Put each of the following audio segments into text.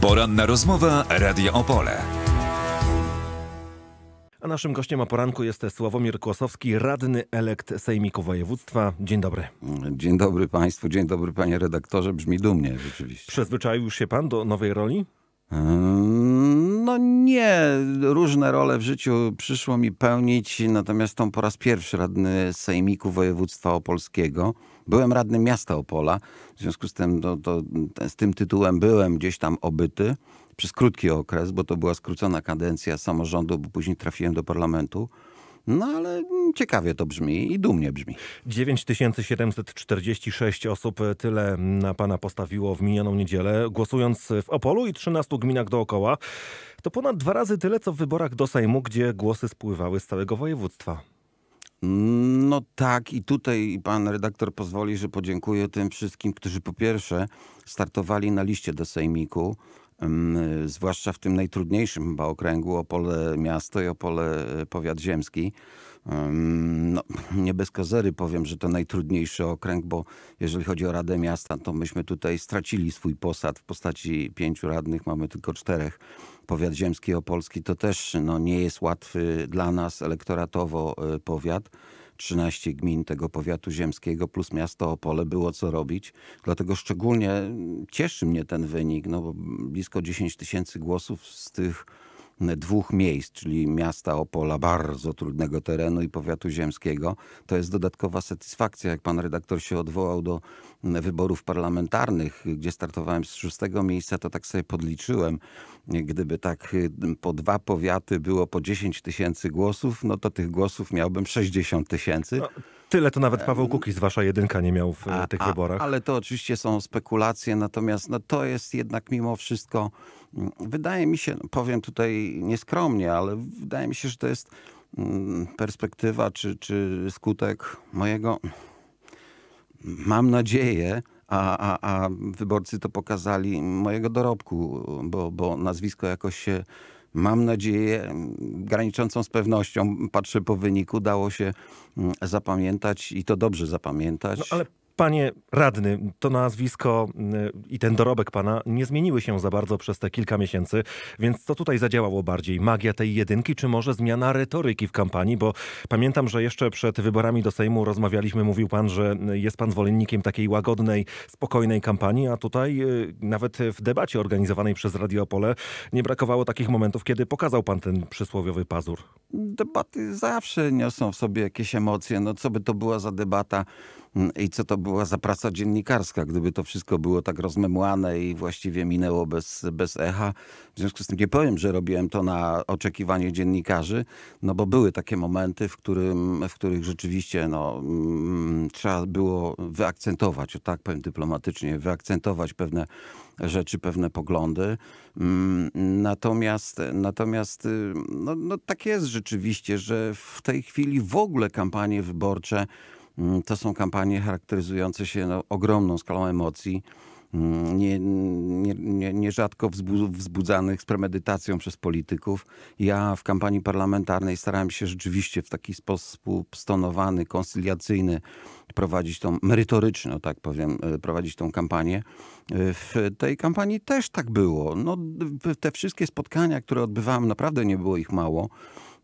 Poranna rozmowa Radia Opole. A naszym gościem o poranku jest Sławomir Kłosowski, radny elekt Sejmiku Województwa. Dzień dobry. Dzień dobry Państwu, dzień dobry Panie redaktorze. Brzmi dumnie rzeczywiście. Przyzwyczaił się Pan do nowej roli? No nie, różne role w życiu przyszło mi pełnić, natomiast tą po raz pierwszy radny Sejmiku Województwa Opolskiego. Byłem radnym miasta Opola, w związku z tym to, to, z tym tytułem byłem gdzieś tam obyty przez krótki okres, bo to była skrócona kadencja samorządu, bo później trafiłem do parlamentu. No ale ciekawie to brzmi i dumnie brzmi. 9746 osób tyle na pana postawiło w minioną niedzielę, głosując w Opolu i 13 gminach dookoła. To ponad dwa razy tyle, co w wyborach do Sejmu, gdzie głosy spływały z całego województwa. No tak, i tutaj pan redaktor pozwoli, że podziękuję tym wszystkim, którzy po pierwsze startowali na liście do Sejmiku, zwłaszcza w tym najtrudniejszym chyba okręgu Opole Miasto i Opole e, Powiat Ziemski. No, nie bez kozery powiem, że to najtrudniejszy okręg, bo jeżeli chodzi o Radę Miasta, to myśmy tutaj stracili swój posad w postaci pięciu radnych, mamy tylko czterech. Powiat Ziemski Opolski to też no, nie jest łatwy dla nas elektoratowo e, powiat. 13 gmin tego powiatu ziemskiego plus miasto Opole było co robić. Dlatego szczególnie cieszy mnie ten wynik, no bo blisko 10 tysięcy głosów z tych dwóch miejsc, czyli miasta Opola, bardzo trudnego terenu i powiatu ziemskiego. To jest dodatkowa satysfakcja. Jak pan redaktor się odwołał do wyborów parlamentarnych, gdzie startowałem z szóstego miejsca, to tak sobie podliczyłem. Gdyby tak po dwa powiaty było po 10 tysięcy głosów, no to tych głosów miałbym 60 tysięcy. Tyle to nawet Paweł Kukiz, wasza jedynka, nie miał w a, tych a, wyborach. Ale to oczywiście są spekulacje, natomiast no, to jest jednak mimo wszystko, mm, wydaje mi się, no, powiem tutaj nieskromnie, ale wydaje mi się, że to jest mm, perspektywa czy, czy skutek mojego, mam nadzieję, a, a, a wyborcy to pokazali, mojego dorobku, bo, bo nazwisko jakoś się mam nadzieję, graniczącą z pewnością, patrzę po wyniku, dało się mm, zapamiętać i to dobrze zapamiętać. No, ale Panie radny, to nazwisko y, i ten dorobek pana nie zmieniły się za bardzo przez te kilka miesięcy, więc co tutaj zadziałało bardziej? Magia tej jedynki, czy może zmiana retoryki w kampanii? Bo pamiętam, że jeszcze przed wyborami do Sejmu rozmawialiśmy, mówił pan, że jest pan zwolennikiem takiej łagodnej, spokojnej kampanii, a tutaj y, nawet w debacie organizowanej przez Radio Opole nie brakowało takich momentów, kiedy pokazał pan ten przysłowiowy pazur. Debaty zawsze niosą w sobie jakieś emocje. No co by to była za debata i co to była za praca dziennikarska, gdyby to wszystko było tak rozmemłane i właściwie minęło bez, bez echa. W związku z tym nie powiem, że robiłem to na oczekiwanie dziennikarzy, no bo były takie momenty, w, którym, w których rzeczywiście no, mm, trzeba było wyakcentować, o tak powiem dyplomatycznie, wyakcentować pewne rzeczy, pewne poglądy. Mm, natomiast, natomiast y, no, no tak jest rzeczywiście, że w tej chwili w ogóle kampanie wyborcze mm, to są kampanie charakteryzujące się no, ogromną skalą emocji. Mm, nie, nie, nie, nierzadko wzbudzanych z premedytacją przez polityków. Ja w kampanii parlamentarnej starałem się rzeczywiście w taki sposób stonowany, koncyliacyjny prowadzić tą, merytoryczną, tak powiem, e, prowadzić tą kampanię. E, w tej kampanii też tak było. No, te wszystkie spotkania, które odbywałem, naprawdę nie było ich mało.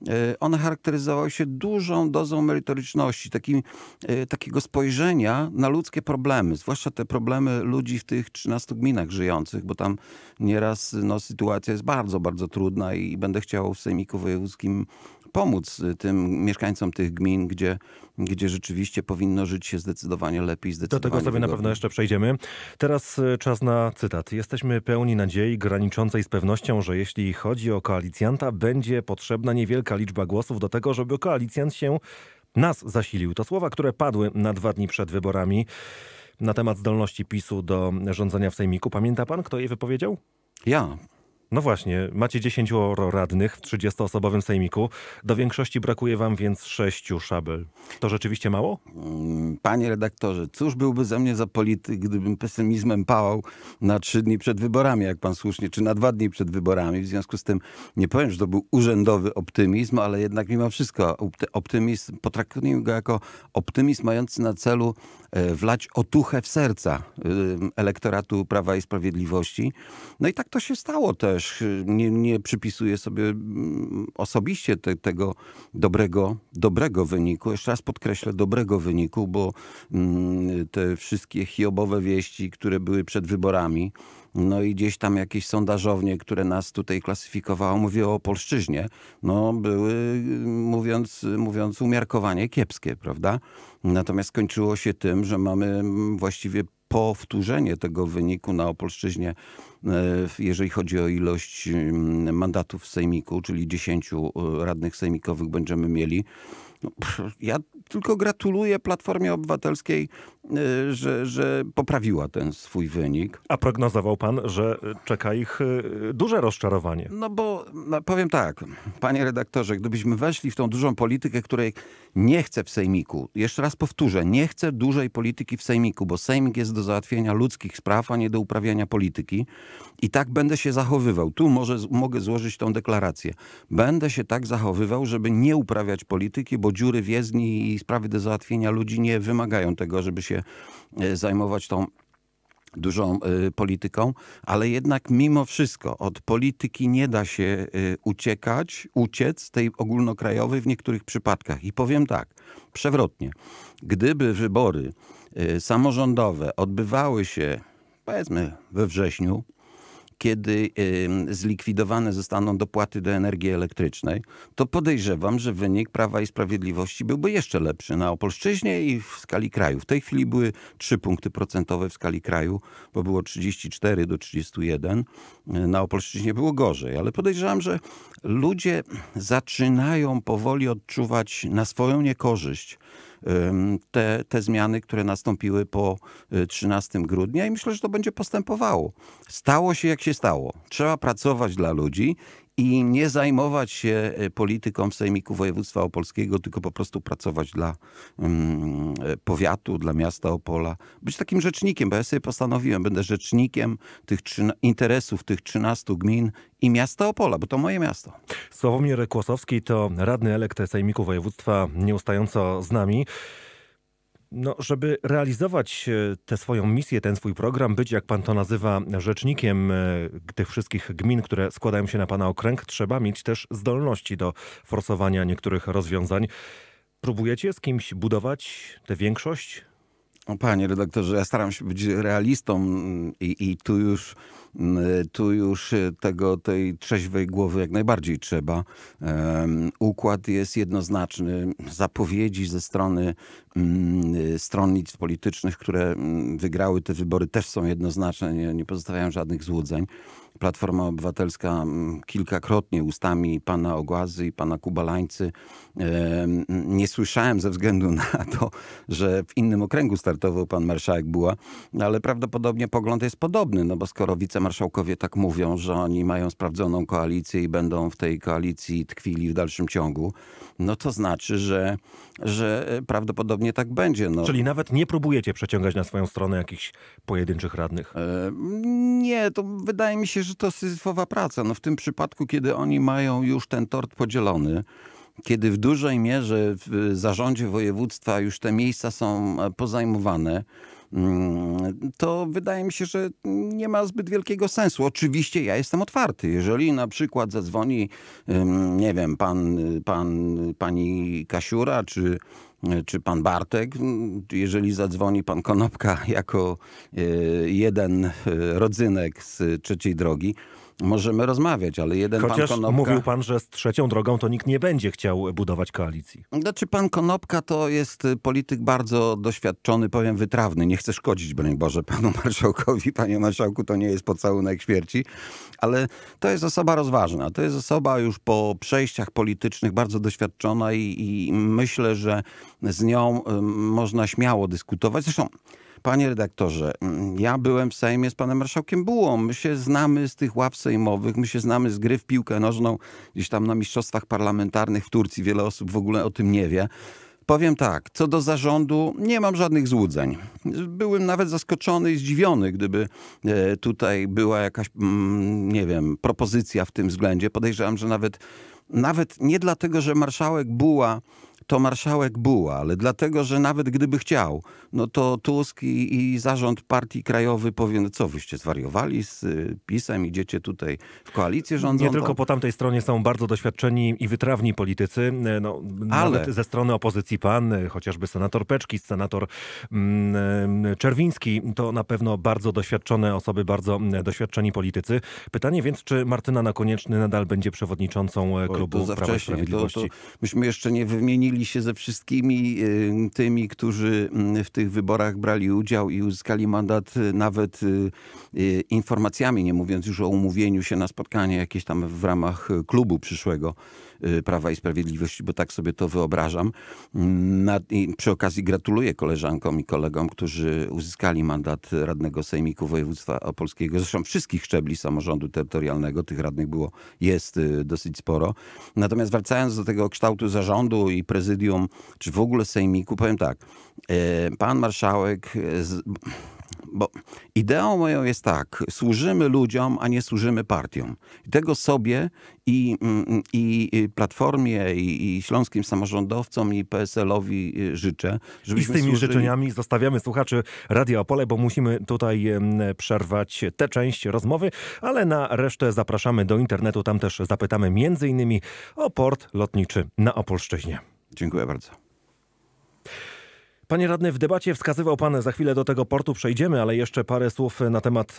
E, one charakteryzowały się dużą dozą merytoryczności, takim, e, takiego spojrzenia na ludzkie problemy, zwłaszcza te problemy ludzi w tych 13 gminach żyjących, bo tam nieraz no, sytuacja jest bardzo, bardzo trudna i będę chciał w Sejmiku Wojewódzkim pomóc y, tym mieszkańcom tych gmin, gdzie, gdzie rzeczywiście powinno żyć się zdecydowanie lepiej. Zdecydowanie Do tego sobie wygodniej. na pewno jeszcze przejdziemy. Teraz y, czas na cytat. Jesteśmy pełni nadziei graniczącej z pewnością, że jeśli chodzi o koalicjanta, będzie potrzebna niewielka liczba głosów do tego, żeby koalicjant się nas zasilił. To słowa, które padły na dwa dni przed wyborami na temat zdolności PiSu do rządzenia w Sejmiku. Pamięta pan, kto je wypowiedział? Ja. No właśnie, macie 10 radnych w 30-osobowym sejmiku. Do większości brakuje wam więc sześciu szabel. To rzeczywiście mało? Mm, panie redaktorze, cóż byłby ze mnie za polityk, gdybym pesymizmem pałał na trzy dni przed wyborami, jak pan słusznie, czy na dwa dni przed wyborami. W związku z tym nie powiem, że to był urzędowy optymizm, ale jednak mimo wszystko optymizm, potraktujmy go jako optymizm mający na celu e, wlać otuchę w serca elektoratu Prawa i Sprawiedliwości. No i tak to się stało też. Nie, nie przypisuję sobie mm, osobiście te, tego dobrego, dobrego wyniku. Jeszcze raz podkreślę dobrego wyniku, bo mm, te wszystkie hiobowe wieści, które były przed wyborami, no i gdzieś tam jakieś sondażownie, które nas tutaj klasyfikowało, mówiło o polszczyźnie, no były, mówiąc, mówiąc umiarkowanie kiepskie, prawda? Natomiast skończyło się tym, że mamy właściwie powtórzenie tego wyniku na Opolszczyźnie, e, jeżeli chodzi o ilość mm, mandatów w Sejmiku, czyli 10 e, radnych sejmikowych będziemy mieli. No, ja tylko gratuluję Platformie Obywatelskiej, y, że, że poprawiła ten swój wynik. A prognozował pan, że czeka ich y, duże rozczarowanie. No bo no powiem tak, panie redaktorze, gdybyśmy weszli w tą dużą politykę, której nie chcę w Sejmiku, jeszcze raz powtórzę, nie chcę dużej polityki w Sejmiku, bo Sejmik jest do załatwienia ludzkich spraw, a nie do uprawiania polityki. I tak będę się zachowywał. Tu może, mogę złożyć tą deklarację. Będę się tak zachowywał, żeby nie uprawiać polityki, bo dziury w jezdni i sprawy do załatwienia ludzi nie wymagają tego, żeby się e, zajmować tą dużą y, polityką, ale jednak mimo wszystko od polityki nie da się y, uciekać, uciec tej ogólnokrajowej w niektórych przypadkach. I powiem tak, przewrotnie, gdyby wybory samorządowe odbywały się powiedzmy we wrześniu, kiedy zlikwidowane zostaną dopłaty do energii elektrycznej, to podejrzewam, że wynik Prawa i Sprawiedliwości byłby jeszcze lepszy na Opolszczyźnie i w skali kraju. W tej chwili były 3 punkty procentowe w skali kraju, bo było 34 do 31. Na Opolszczyźnie było gorzej, ale podejrzewam, że ludzie zaczynają powoli odczuwać na swoją niekorzyść te, te zmiany, które nastąpiły po 13 y, grudnia i myślę, że to będzie postępowało. Stało się jak się stało. Trzeba pracować dla ludzi i nie zajmować się e, polityką w Sejmiku Województwa Opolskiego, tylko po prostu pracować dla um, powiatu, dla miasta Opola. Być takim rzecznikiem, bo ja sobie postanowiłem, będę rzecznikiem tych interesów tych 13 gmin i miasta Opola, bo to moje miasto. Sławomir Kłosowski to radny elekt Sejmiku Województwa, nieustająco z nami. No, żeby realizować e, tę swoją misję, ten swój program, być, jak pan to nazywa, rzecznikiem e, tych wszystkich gmin, które składają się na pana okręg, trzeba mieć też zdolności do forsowania niektórych rozwiązań. Próbujecie z kimś budować tę większość? O panie redaktorze, ja staram się być realistą mm, i, i tu już mm, tu już e, tego, tej trzeźwej głowy jak najbardziej trzeba. Um, układ jest jednoznaczny. Zapowiedzi ze strony um, stronnictw politycznych, które wygrały te wybory też są jednoznaczne, nie, nie pozostawiają żadnych złudzeń. Platforma Obywatelska kilkakrotnie ustami pana Ogłazy i pana Kubalańcy nie słyszałem ze względu na to, że w innym okręgu startował pan marszałek Buła, ale prawdopodobnie pogląd jest podobny, no bo skoro wicemarszałkowie tak mówią, że oni mają sprawdzoną koalicję i będą w tej koalicji tkwili w dalszym ciągu, no to znaczy, że, że prawdopodobnie tak będzie. No. Czyli nawet nie próbujecie przeciągać na swoją stronę jakichś pojedynczych radnych? E, nie, to wydaje mi się, że to syzyfowa praca. No w tym przypadku, kiedy oni mają już ten tort podzielony, kiedy w dużej mierze w zarządzie województwa już te miejsca są e, pozajmowane, to wydaje mi się, że nie ma zbyt wielkiego sensu. Oczywiście ja jestem otwarty. Jeżeli na przykład zadzwoni, nie wiem, pan, pan, pani Kasiura, czy, czy pan Bartek, jeżeli zadzwoni pan Konopka jako e, jeden e, rodzynek z trzeciej drogi, możemy rozmawiać, ale jeden Chociaż pan Konopka... mówił pan, że z trzecią drogą to nikt nie będzie chciał budować koalicji. Znaczy pan Konopka to jest y, polityk bardzo doświadczony, powiem wytrawny. Nie chcę szkodzić, broń Boże, panu marszałkowi. Panie marszałku, to nie jest pocałunek śmierci, ale to jest osoba rozważna. To jest osoba już po przejściach politycznych bardzo doświadczona i, i myślę, że z nią y, można śmiało dyskutować. Zresztą Panie redaktorze, mm, ja byłem w Sejmie z panem marszałkiem Bułą. My się znamy z tych ław sejmowych, my się znamy z gry w piłkę nożną gdzieś tam na mistrzostwach parlamentarnych w Turcji. Wiele osób w ogóle o tym nie wie. Powiem tak, co do zarządu, nie mam żadnych złudzeń. Byłem nawet zaskoczony i zdziwiony, gdyby e, tutaj była jakaś, mm, nie wiem, propozycja w tym względzie. Podejrzewam, że nawet, nawet nie dlatego, że marszałek Buła to marszałek Buła, ale dlatego, że nawet gdyby chciał, no to Tusk i, i zarząd partii krajowy powie, no co wyście zwariowali z y, PiSem, idziecie tutaj w koalicję rządzącą. Nie tylko po tamtej stronie są bardzo doświadczeni i wytrawni politycy, no, ale... nawet ze strony opozycji pan, chociażby senator Peczki, senator mm, Czerwiński, to na pewno bardzo doświadczone osoby, bardzo doświadczeni politycy. Pytanie więc, czy Martyna Nakonieczny nadal będzie przewodniczącą klubu to Prawa i Sprawiedliwości? To, to myśmy jeszcze nie wymienili zmierzyli się ze wszystkimi y, tymi, którzy mm, w tych wyborach brali udział i uzyskali mandat y, nawet y, informacjami, nie mówiąc już o umówieniu się na spotkanie jakieś tam w ramach klubu przyszłego Prawa i Sprawiedliwości, bo tak sobie to wyobrażam. Mm, I przy okazji gratuluję koleżankom i kolegom, którzy uzyskali mandat radnego Sejmiku Województwa Opolskiego, zresztą wszystkich szczebli samorządu terytorialnego, tych radnych było, jest dosyć sporo. Natomiast wracając do tego kształtu zarządu i prezydium, czy w ogóle sejmiku, powiem tak, e, pan marszałek, e, bo ideą moją jest tak, służymy ludziom, a nie służymy partiom. I tego sobie i, mm, i Platformie, i, i śląskim samorządowcom, i PSL-owi y, życzę. Żebyśmy I z tymi służyli... życzeniami zostawiamy słuchaczy Radia Opole, bo musimy tutaj przerwać tę część rozmowy, ale na resztę zapraszamy do internetu. Tam też zapytamy między innymi o port lotniczy na Opolszczyźnie. Dziękuję bardzo. Panie radny, w debacie wskazywał pan, za chwilę do tego portu przejdziemy, ale jeszcze parę słów na temat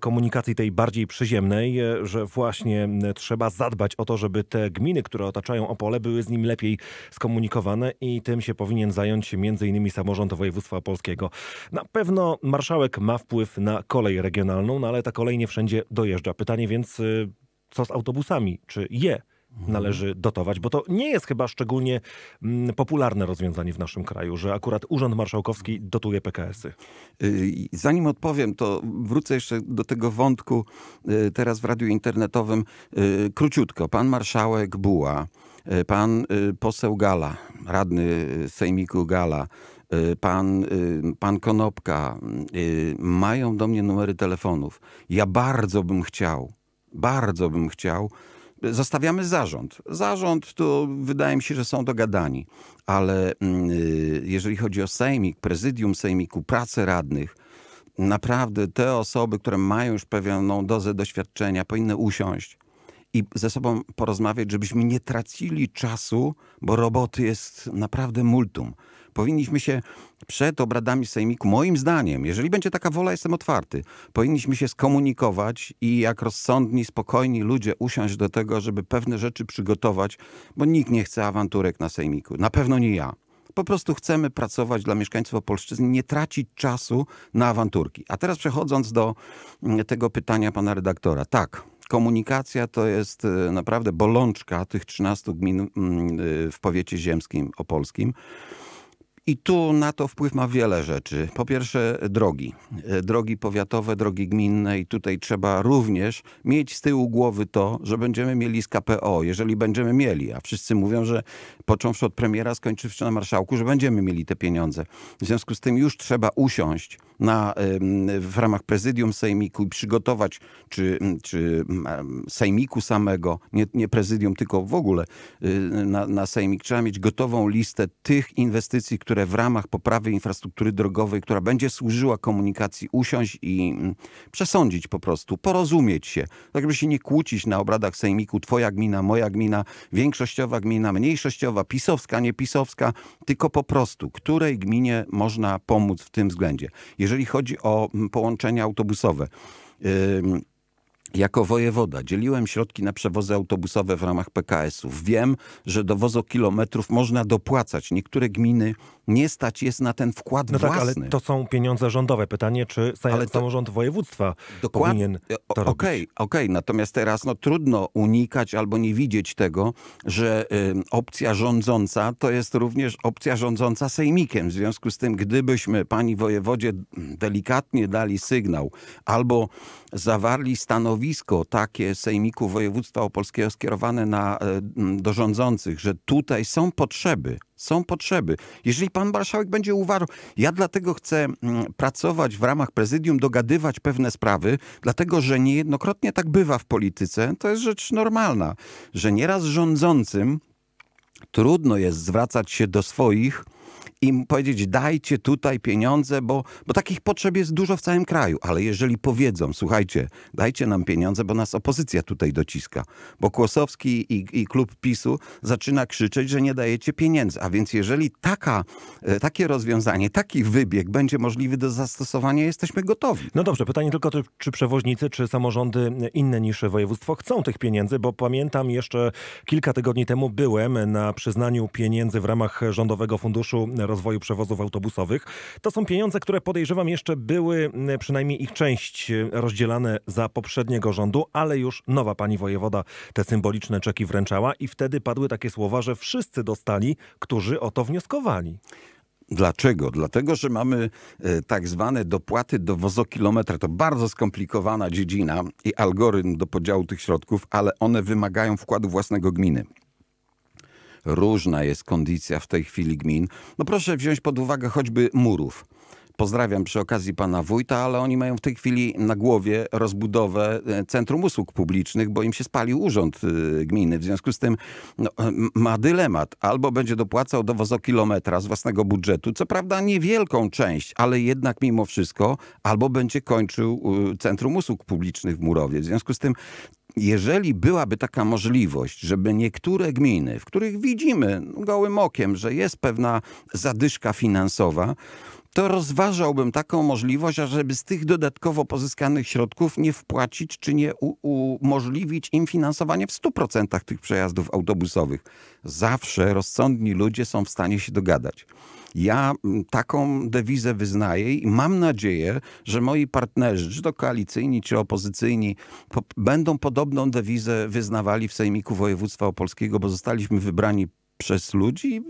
komunikacji tej bardziej przyziemnej, e, że właśnie trzeba zadbać o to, żeby te gminy, które otaczają Opole, były z nim lepiej skomunikowane i tym się powinien zająć m.in. samorząd województwa polskiego. Na pewno marszałek ma wpływ na kolej regionalną, no ale ta kolej nie wszędzie dojeżdża. Pytanie więc, co z autobusami? Czy je należy dotować, bo to nie jest chyba szczególnie mm, popularne rozwiązanie w naszym kraju, że akurat Urząd Marszałkowski dotuje PKS-y. Y, zanim odpowiem, to wrócę jeszcze do tego wątku y, teraz w radiu internetowym. Y, króciutko. Pan marszałek Buła, pan poseł Gala, radny sejmiku Gala, pan, pan Konopka mają do mnie numery telefonów. Ja bardzo bym chciał, bardzo bym chciał, Zostawiamy zarząd. Zarząd to wydaje mi się, że są dogadani, ale mm, y, jeżeli chodzi o sejmik, prezydium sejmiku, pracę radnych, naprawdę te osoby, które mają już pewną dozę doświadczenia, powinny usiąść i ze sobą porozmawiać, żebyśmy nie tracili czasu, bo roboty jest naprawdę multum powinniśmy się przed obradami Sejmiku, moim zdaniem, jeżeli będzie taka wola, jestem otwarty, powinniśmy się skomunikować i jak rozsądni, spokojni ludzie usiąść do tego, żeby pewne rzeczy przygotować, bo nikt nie chce awanturek na Sejmiku. Na pewno nie ja. Po prostu chcemy pracować dla mieszkańców Opolszczyzny, nie tracić czasu na awanturki. A teraz przechodząc do mm, tego pytania pana redaktora. Tak, komunikacja to jest e, naprawdę bolączka tych 13 gmin mm, e, w powiecie ziemskim opolskim. I tu na to wpływ ma wiele rzeczy. Po pierwsze drogi. E, drogi powiatowe, drogi gminne i tutaj trzeba również mieć z tyłu głowy to, że będziemy mieli z KPO, jeżeli będziemy mieli. A wszyscy mówią, że począwszy od premiera, skończywszy na marszałku, że będziemy mieli te pieniądze. W związku z tym już trzeba usiąść na, w ramach prezydium sejmiku i przygotować, czy, czy sejmiku samego, nie, nie prezydium, tylko w ogóle y, na, na sejmik, trzeba mieć gotową listę tych inwestycji, które w ramach poprawy infrastruktury drogowej, która będzie służyła komunikacji, usiąść i przesądzić po prostu, porozumieć się, tak żeby się nie kłócić na obradach sejmiku, twoja gmina, moja gmina, większościowa gmina, mniejszościowa, pisowska, niepisowska, tylko po prostu, której gminie można pomóc w tym względzie jeżeli chodzi o mm, połączenia autobusowe, jako wojewoda dzieliłem środki na przewozy autobusowe w ramach PKS-ów. Wiem, że do wozokilometrów można dopłacać. Niektóre gminy nie stać jest na ten wkład No tak, własny. ale to są pieniądze rządowe. Pytanie, czy Ale to- samorząd województwa Dokładnie. powinien to robić? Okej, okej. natomiast teraz no, trudno unikać albo nie widzieć tego, że y, opcja rządząca to jest również opcja rządząca sejmikiem. W związku z tym, gdybyśmy pani wojewodzie delikatnie dali sygnał albo zawarli stanowisko takie sejmiku województwa opolskiego skierowane na, e, do rządzących, że tutaj są potrzeby, są potrzeby. Jeżeli pan marszałek będzie uważał, ja dlatego chcę mm, pracować w ramach prezydium, dogadywać pewne sprawy, dlatego że niejednokrotnie tak bywa w polityce, to jest rzecz normalna, że nieraz rządzącym trudno jest zwracać się do swoich i powiedzieć, dajcie tutaj pieniądze, bo, bo takich potrzeb jest dużo w całym kraju. Ale jeżeli powiedzą, słuchajcie, dajcie nam pieniądze, bo nas opozycja tutaj dociska, bo Kłosowski i, i klub PiSu zaczyna krzyczeć, że nie dajecie pieniędzy. A więc jeżeli taka, e, takie rozwiązanie, taki wybieg będzie możliwy do zastosowania, jesteśmy gotowi. No dobrze, pytanie tylko, czy przewoźnicy, czy samorządy inne niż województwo chcą tych pieniędzy, bo pamiętam jeszcze kilka tygodni temu byłem na przyznaniu pieniędzy w ramach Rządowego Funduszu Rozwoju Przewozów Autobusowych. To są pieniądze, które podejrzewam jeszcze były, przynajmniej ich część, e, rozdzielane za poprzedniego rządu, ale już nowa pani wojewoda te symboliczne czeki wręczała i wtedy padły takie słowa, że wszyscy dostali, którzy o to wnioskowali. Dlaczego? Dlatego, że mamy e, tak zwane dopłaty do wozokilometra. To bardzo skomplikowana dziedzina i algorytm do podziału tych środków, ale one wymagają wkładu własnego gminy. Różna jest kondycja w tej chwili gmin. No proszę wziąć pod uwagę choćby murów. Pozdrawiam przy okazji pana wójta, ale oni mają w tej chwili na głowie rozbudowę e, Centrum Usług Publicznych, bo im się spalił urząd e, gminy. W związku z tym no, m- ma dylemat. Albo będzie dopłacał do wozokilometra z własnego budżetu, co prawda niewielką część, ale jednak mimo wszystko, albo będzie kończył e, Centrum Usług Publicznych w Murowie. W związku z tym jeżeli byłaby taka możliwość, żeby niektóre gminy, w których widzimy gołym okiem, że jest pewna zadyszka finansowa, to rozważałbym taką możliwość, ażeby z tych dodatkowo pozyskanych środków nie wpłacić czy nie umożliwić im finansowanie w 100% tych przejazdów autobusowych. Zawsze rozsądni ludzie są w stanie się dogadać. Ja mm, taką dewizę wyznaję i mam nadzieję, że moi partnerzy, czy to koalicyjni, czy opozycyjni, po, będą podobną dewizę wyznawali w Sejmiku Województwa Opolskiego, bo zostaliśmy wybrani przez ludzi i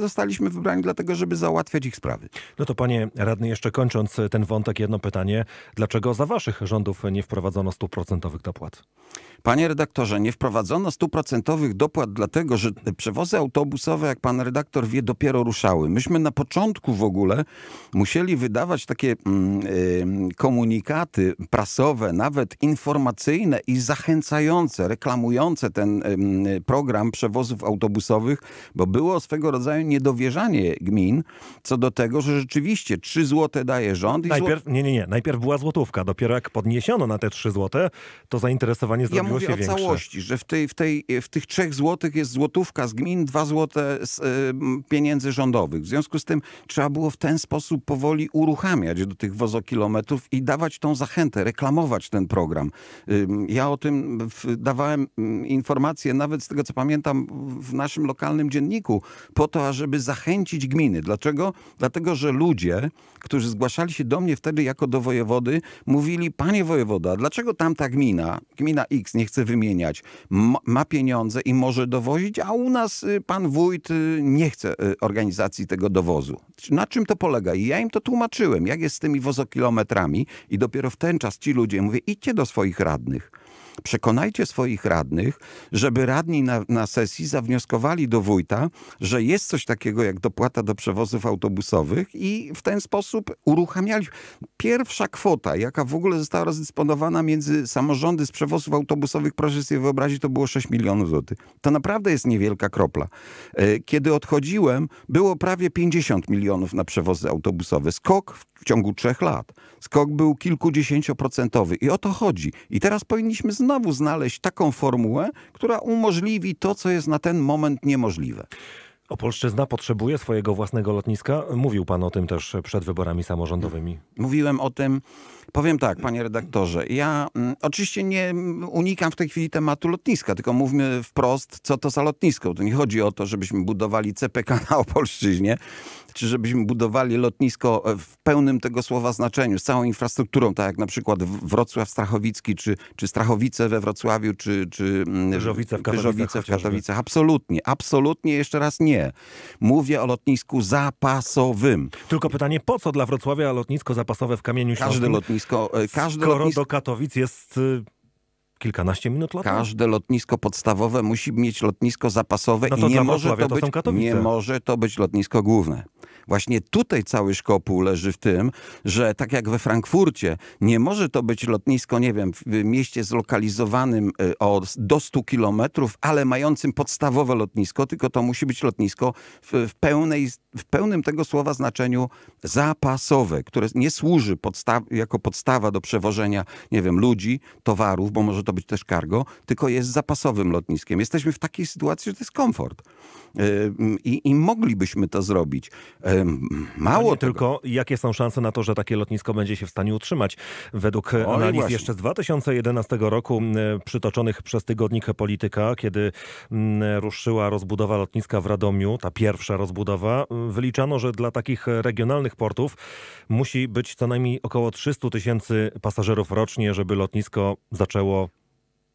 zostaliśmy wybrani dlatego, żeby załatwiać ich sprawy. No to panie radny, jeszcze kończąc ten wątek, jedno pytanie. Dlaczego za waszych rządów nie wprowadzono stuprocentowych dopłat? Panie redaktorze, nie wprowadzono stuprocentowych dopłat, dlatego że przewozy autobusowe, jak pan redaktor wie, dopiero ruszały. Myśmy na początku w ogóle musieli wydawać takie mm, komunikaty prasowe, nawet informacyjne i zachęcające, reklamujące ten program przewozów autobusowych, bo było swego rodzaju niedowierzanie gmin co do tego, że rzeczywiście 3 złote daje rząd Najpierw, nie, nie, nie. Najpierw była złotówka. Dopiero jak podniesiono na te 3 złote, to zainteresowanie Ja zrobiło mówię się o większe. całości, że w, tej, w, tej, w tych trzech złotych jest złotówka z gmin, dwa złote z y, pieniędzy rządowych. W związku z tym trzeba było w ten sposób powoli uruchamiać do tych wozokilometrów i dawać tą zachętę, reklamować ten program. Ym, Ja o tym w, dawałem mm, informacje, nawet z tego co pamiętam, w naszym lokalnym dzienniku, po to, ażeby zachęcić gminy. Dlaczego? Dlatego, że ludzie, którzy zgłaszali się do mnie wtedy jako do wojewody, mówili, panie wojewoda, dlaczego tamta gmina, gmina X, nie chcę wymieniać, ma, pieniądze i może dowozić, a u nas y, pan wójt y, nie chce y, organizacji tego dowozu. Na czym to polega? I ja im to tłumaczyłem, jak jest z tymi wozokilometrami i dopiero w ten czas ci ludzie, mówię, idźcie do swoich radnych. Przekonajcie swoich radnych, żeby radni na, na sesji zawnioskowali do wójta, że jest coś takiego jak dopłata do przewozów autobusowych i w ten sposób uruchamiali. Pierwsza kwota, jaka w ogóle została rozdysponowana między samorządy z przewozów autobusowych, proszę sobie wyobrazić, to było 6 milionów złotych. To naprawdę jest niewielka kropla. E, Kiedy odchodziłem, było prawie 50 milionów na przewozy autobusowe. Skok w ciągu trzech lat. Skok był kilkudziesięcioprocentowy i o to chodzi. I teraz powinniśmy znowu znaleźć taką formułę, która umożliwi to, co jest na ten moment niemożliwe. Opolszczyzna potrzebuje swojego własnego lotniska. Mówił pan o tym też przed wyborami samorządowymi. Mówiłem o tym, powiem tak, panie redaktorze, ja mm, oczywiście nie unikam w tej chwili tematu lotniska, tylko mówmy wprost, co to za lotnisko. To nie chodzi o to, żebyśmy budowali CPK na Opolszczyźnie, czy żebyśmy budowali lotnisko w pełnym tego słowa znaczeniu, z całą infrastrukturą, tak jak na przykład Wrocław Strachowicki, czy, czy Strachowice we Wrocławiu, czy, czy Krzyżowice w Katowicach. W Katowicach. Absolutnie, absolutnie, jeszcze raz nie. Mówię o lotnisku zapasowym. Tylko pytanie, po co dla Wrocławia lotnisko zapasowe w Kamieniu Śląskim? Każde lotnisko... e, Każde Skoro lotnisko... do Katowic jest y, kilkanaście minut lotu? Każde lotnisko podstawowe musi mieć lotnisko zapasowe No i nie może to, być, nie może to być lotnisko główne. Właśnie tutaj cały szkopuł leży w tym, że tak jak we Frankfurcie, nie może to być lotnisko, nie wiem, w mieście zlokalizowanym y, o, do 100 kilometrów, ale mającym podstawowe lotnisko, tylko to musi być lotnisko w, w, pełnej, w pełnym tego słowa znaczeniu zapasowe, które nie służy podsta jako podstawa do przewożenia, nie wiem, ludzi, towarów, bo może to być też cargo, tylko jest zapasowym lotniskiem. Jesteśmy w takiej sytuacji, że to jest komfort. Y, I, i moglibyśmy to zrobić. Y, Mało tego. tylko, jakie są szanse na to, że takie lotnisko będzie się w stanie utrzymać? Według Oj, analiz właśnie. jeszcze z 2011 roku przytoczonych przez tygodnik Polityka, kiedy ruszyła rozbudowa lotniska w Radomiu, ta pierwsza rozbudowa, wyliczano, że dla takich regionalnych portów musi być co najmniej około 300 tysięcy pasażerów rocznie, żeby lotnisko zaczęło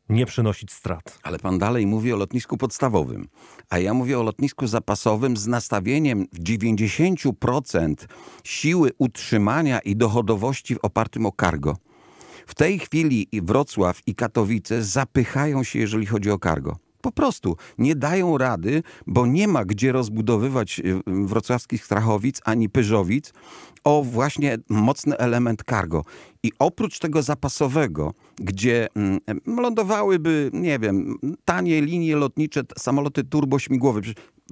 nie przynosić strat. Ale pan dalej mówi o lotnisku podstawowym, a ja mówię o lotnisku zapasowym z nastawieniem w 90% siły utrzymania i dochodowości opartym o cargo. W tej chwili i Wrocław i Katowice zapychają się, jeżeli chodzi o cargo. Po prostu nie dają rady, bo nie ma gdzie rozbudowywać y, wrocławskich Strachowic ani Pyżowic o właśnie mocny element cargo. I oprócz tego zapasowego, gdzie mm, lądowałyby, nie wiem, tanie linie lotnicze, samoloty turbośmigłowe,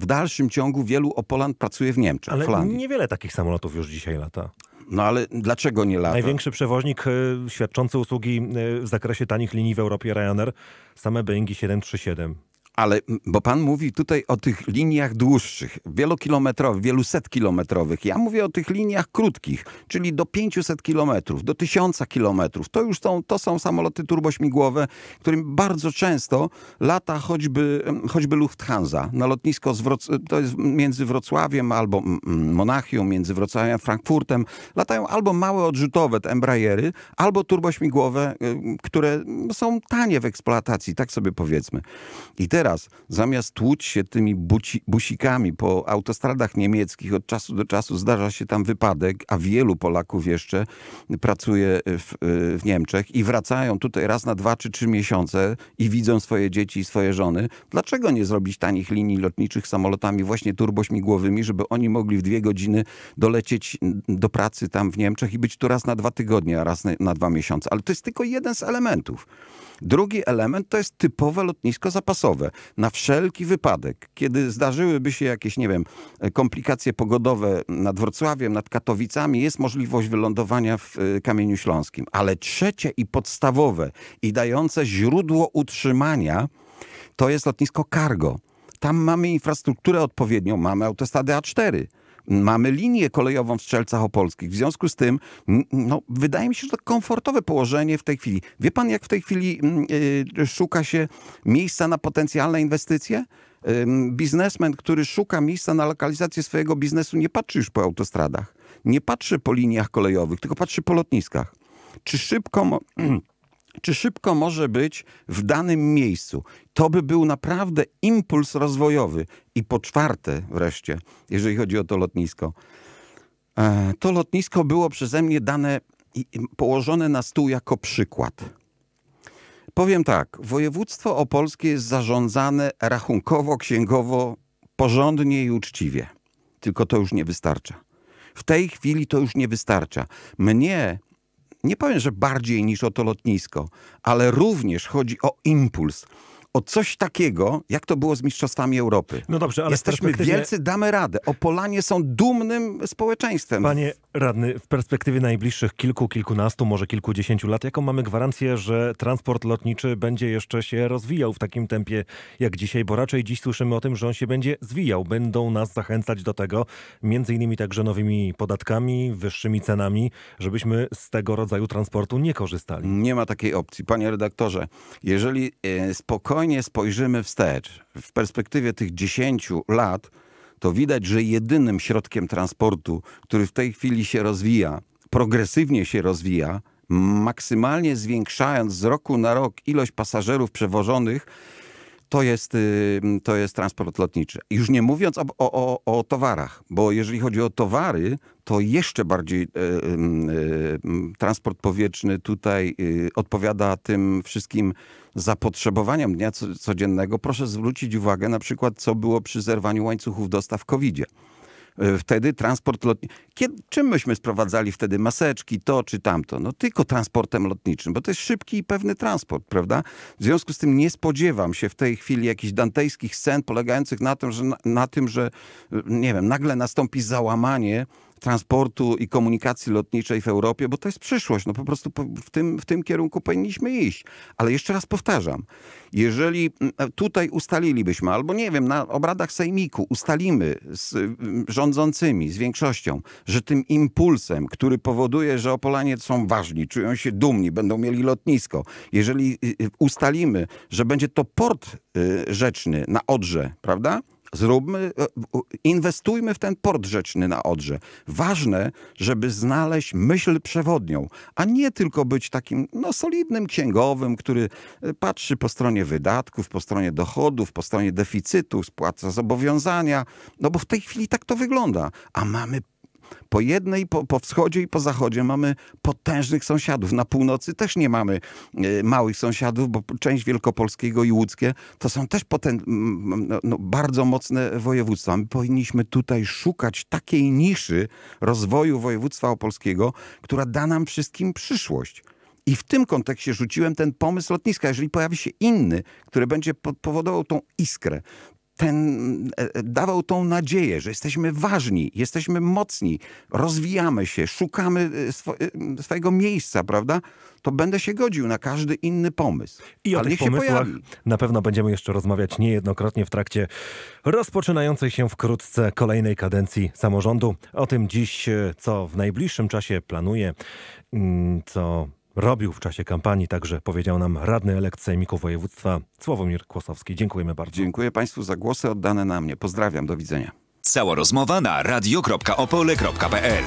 w dalszym ciągu wielu Opolan pracuje w Niemczech, w Ale Holandii. niewiele takich samolotów już dzisiaj lata. No ale dlaczego nie lata? Największy przewoźnik y, świadczący usługi y, w zakresie tanich linii w Europie Ryanair, same Boeingi 737. Ale, bo pan mówi tutaj o tych liniach dłuższych, wielokilometrowych, wieluset kilometrowych. Ja mówię o tych liniach krótkich, czyli do 500 kilometrów, do 1000 kilometrów. To już są, to są samoloty turbośmigłowe, którym bardzo często lata choćby, choćby Lufthansa na lotnisko, to jest między Wrocławiem albo Monachium, między Wrocławiem a Frankfurtem. Latają albo małe odrzutowe, te Embraery, albo turbośmigłowe, y, które są tanie w eksploatacji, tak sobie powiedzmy. I teraz, zamiast tłuć się tymi buci, busikami po autostradach niemieckich, od czasu do czasu zdarza się tam wypadek, a wielu Polaków jeszcze pracuje w, w Niemczech i wracają tutaj raz na dwa czy trzy miesiące i widzą swoje dzieci i swoje żony. Dlaczego nie zrobić tanich linii lotniczych samolotami właśnie turbośmigłowymi, żeby oni mogli w dwie godziny dolecieć do pracy tam w Niemczech i być tu raz na dwa tygodnie, a raz na, na dwa miesiące. Ale to jest tylko jeden z elementów. Drugi element to jest typowe lotnisko zapasowe. Na wszelki wypadek, kiedy zdarzyłyby się jakieś, nie wiem, komplikacje pogodowe nad Wrocławiem, nad Katowicami, jest możliwość wylądowania w y, Kamieniu Śląskim. Ale trzecie i podstawowe i dające źródło utrzymania to jest lotnisko cargo. Tam mamy infrastrukturę odpowiednią, mamy autostradę A4. Mamy linię kolejową w Strzelcach Opolskich. W związku z tym, no, wydaje mi się, że to komfortowe położenie w tej chwili. Wie pan, jak w tej chwili mm, y, szuka się miejsca na potencjalne inwestycje? Biznesmen, który szuka miejsca na lokalizację swojego biznesu, nie patrzy już po autostradach, nie patrzy po liniach kolejowych, tylko patrzy po lotniskach. Czy szybko, mo- czy szybko może być w danym miejscu. To by był naprawdę impuls rozwojowy. I po czwarte wreszcie, jeżeli chodzi o to lotnisko, e, to lotnisko było przeze mnie dane i położone na stół jako przykład. Powiem tak, województwo opolskie jest zarządzane rachunkowo, księgowo, porządnie i uczciwie. Tylko to już nie wystarcza. W tej chwili to już nie wystarcza. Mnie nie powiem, że bardziej niż o to lotnisko, ale również chodzi o impuls. O coś takiego, jak to było z Mistrzostwami Europy. No dobrze, ale Jesteśmy perspektywie- wielcy, damy radę. Opolanie są dumnym społeczeństwem. Panie Radny, w perspektywie najbliższych kilku, kilkunastu, może kilkudziesięciu lat, jaką mamy gwarancję, że transport lotniczy będzie jeszcze się rozwijał w takim tempie jak dzisiaj? Bo raczej dziś słyszymy o tym, że on się będzie zwijał. Będą nas zachęcać do tego, między innymi także nowymi podatkami, wyższymi cenami, żebyśmy z tego rodzaju transportu nie korzystali. Nie ma takiej opcji. Panie redaktorze, jeżeli e, spokojnie spojrzymy wstecz, w perspektywie tych 10 lat, to widać, że jedynym środkiem transportu, który w tej chwili się rozwija, progresywnie się rozwija, maksymalnie zwiększając z roku na rok ilość pasażerów przewożonych, to jest, to jest transport lotniczy. Już nie mówiąc o, o, o, towarach, bo jeżeli chodzi o towary, to jeszcze bardziej y, y, transport powietrzny tutaj odpowiada tym wszystkim zapotrzebowaniom dnia codziennego. Proszę zwrócić uwagę na przykład, co było przy zerwaniu łańcuchów dostaw w COVID-zie. E, wtedy transport lotniczy. Czym myśmy sprowadzali wtedy maseczki, to czy tamto? No tylko transportem lotniczym, bo to jest szybki i pewny transport, prawda? W związku z tym nie spodziewam się w tej chwili jakichś dantejskich scen polegających na tym, że, na, na tym, że nie wiem, nagle nastąpi załamanie transportu i komunikacji lotniczej w Europie, bo to jest przyszłość. No po prostu w tym, w tym kierunku powinniśmy iść. Ale jeszcze raz powtarzam, jeżeli mm, tutaj ustalilibyśmy, albo nie wiem, na obradach sejmiku ustalimy z mm, rządzącymi, z większością, że tym impulsem, który powoduje, że Opolanie są ważni, czują się dumni, będą mieli lotnisko, jeżeli y, y, ustalimy, że będzie to port y, rzeczny na Odrze, prawda? Zróbmy, e, inwestujmy w ten port rzeczny na Odrze. Ważne, żeby znaleźć myśl przewodnią, a nie tylko być takim no, solidnym księgowym, który e, patrzy po stronie wydatków, po stronie dochodów, po stronie deficytu, spłaca zobowiązania, no bo w tej chwili tak to wygląda. A mamy po jednej, po, po wschodzie i po zachodzie mamy potężnych sąsiadów. Na północy też nie mamy e, małych sąsiadów, bo część Wielkopolskiego i Łódzkie to są też no, no, bardzo mocne województwa. My powinniśmy tutaj szukać takiej niszy rozwoju województwa opolskiego, która da nam wszystkim przyszłość. I w tym kontekście rzuciłem ten pomysł lotniska. Jeżeli pojawi się inny, który będzie powodował tą iskrę, ten, e, e, dawał tą nadzieję, że jesteśmy ważni, jesteśmy mocni, rozwijamy się, szukamy e, swo, swojego miejsca, prawda? To będę się godził na każdy inny pomysł. I o tych pomysłach na pewno będziemy jeszcze rozmawiać niejednokrotnie w trakcie rozpoczynającej się wkrótce kolejnej kadencji samorządu. O tym dziś, co w najbliższym czasie planuje, mm, co robił w czasie kampanii, także powiedział nam radny elekt Sejmiku Województwa Sławomir Kłosowski. Dziękujemy bardzo. Dziękuję Państwu za głosy oddane na mnie. Pozdrawiam, do widzenia. Cała rozmowa na radio.opole.pl